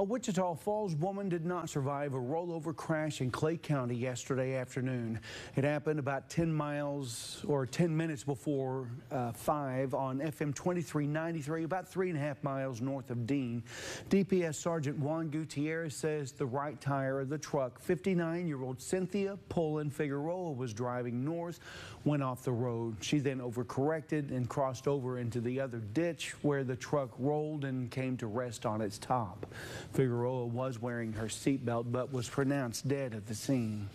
A Wichita Falls woman did not survive a rollover crash in Clay County yesterday afternoon. It happened about 10 miles or 10 minutes before uh, 5 on FM 2393, about three and a half miles north of Dean. DPS Sergeant Juan Gutierrez says the right tire of the truck, 59-year-old Cynthia Pullen Figueroa, was driving north, went off the road. She then overcorrected and crossed over into the other ditch where the truck rolled and came to rest on its top. Figueroa was wearing her seatbelt but was pronounced dead at the scene.